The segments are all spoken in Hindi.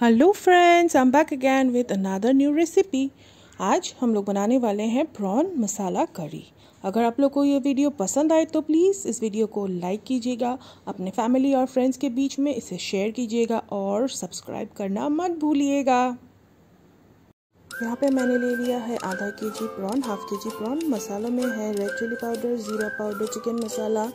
Hello friends I am back again with another new recipe आज हम लोग बनाने वाले हैं प्रॉन मसाला करी अगर आप लोग को ये वीडियो पसंद आए तो प्लीज़ इस वीडियो को लाइक कीजिएगा, अपने फैमिली और फ्रेंड्स के बीच में इसे शेयर कीजिएगा और सब्सक्राइब करना मत भूलिएगा। यहाँ पे मैंने ले लिया है आधा के जी प्रॉन हाफ़ के जी प्रॉन मसालों में है रेड चिली पाउडर ज़ीरा पाउडर चिकन मसाला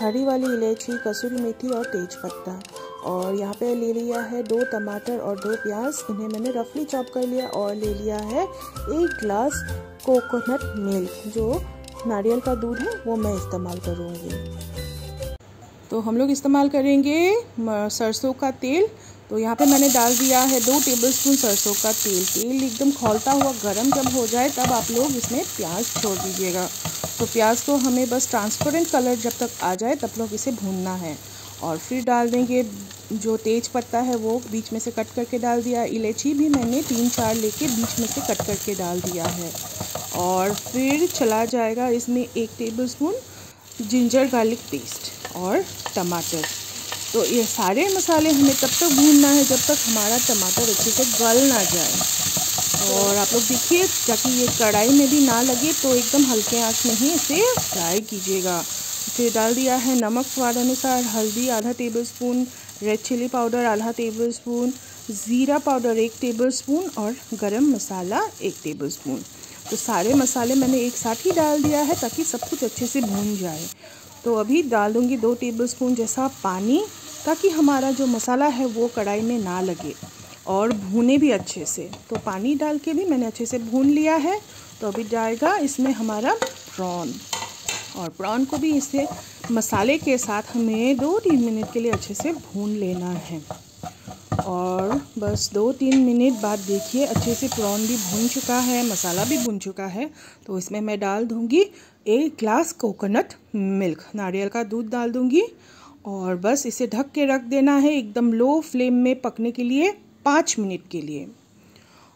हरी वाली इलायची, कसूरी मेथी और तेज पत्ता। और यहाँ पे ले लिया है दो टमाटर और दो प्याज। इन्हें मैंने रफली चॉप कर लिया और ले लिया है एक ग्लास कोकोनट मिल्क जो नारियल का दूध है, वो मैं इस्तेमाल करूँगी। तो हम लोग इस्तेमाल करेंगे सरसों का तेल। तो यहाँ पे मैंने डाल दिया है दो टेबलस्पून सरसों का तेल। तेल एकदम खोलता हुआ गरम जब हो जाए, तब आप लोग इसमें प्याज छोड़ दीजिएगा। तो प्याज को हमें बस ट्रांसपेरेंट कलर जब तक आ जाए, तब लोग इसे भूनना है। और फिर डाल देंगे जो तेज पत्ता है वो बीच में से कट करके डाल दिया इलायची भी मैंने तीन चार लेके बीच में से कट करके डाल दिया है। और फिर चला जाएगा इसमें एक tablespoon ginger garlic paste और टमाटर। तो ये सारे मसाले हमें तब तक भूनना है जब तक हमारा टमाटर अच्छे से गल ना जाए। और आप लोग देखिए, ताकि ये कढ़ाई में भी ना लगे तो एकदम हल्के आँच में ही इसे फ्राई कीजिएगा। फिर डाल दिया है नमक स्वाद अनुसार, हल्दी आधा tablespoon red chilli powder आधा टेबल स्पून ज़ीरा पाउडर एक टेबल स्पून और गरम मसाला एक टेबल स्पून तो सारे मसाले मैंने एक साथ ही डाल दिया है ताकि सब कुछ अच्छे से भून जाए। तो अभी डाल दूँगी दो टेबल स्पून जैसा पानी ताकि हमारा जो मसाला है वो कढ़ाई में ना लगे और भूने भी अच्छे से। तो पानी डाल के भी मैंने अच्छे से भून लिया है। तो अभी जाएगा इसमें हमारा प्रॉन और प्रॉन को भी इसे मसाले के साथ हमें दो तीन मिनट के लिए अच्छे से भून लेना है। और बस दो तीन मिनट बाद देखिए, अच्छे से प्रॉन भी भून चुका है, मसाला भी भून चुका है। तो इसमें मैं डाल दूँगी एक ग्लास कोकोनट मिल्क। नारियल का दूध डाल दूँगी और बस इसे ढक के रख देना है एकदम लो फ्लेम में पकने के लिए पाँच मिनट के लिए।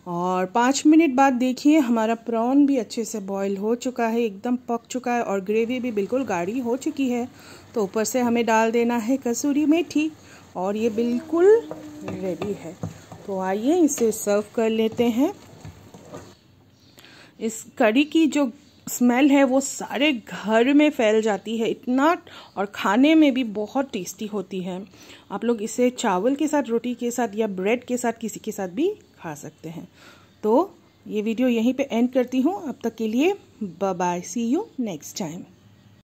और पाँच मिनट बाद देखिए, हमारा प्रॉन भी अच्छे से बॉईल हो चुका है, एकदम पक चुका है और ग्रेवी भी बिल्कुल गाढ़ी हो चुकी है। तो ऊपर से हमें डाल देना है कसूरी मेथी और ये बिल्कुल रेडी है। तो आइए इसे सर्व कर लेते हैं। इस कड़ी की जो स्मेल है, वो सारे घर में फैल जाती है। इतना और खाने में भी बहुत टेस्टी होती है। आप लोग इसे चावल के साथ, रोटी के साथ या ब्रेड के साथ, किसी के साथ भी खा सकते हैं। तो ये वीडियो यहीं पे एंड करती हूँ। अब तक के लिए bye see you next time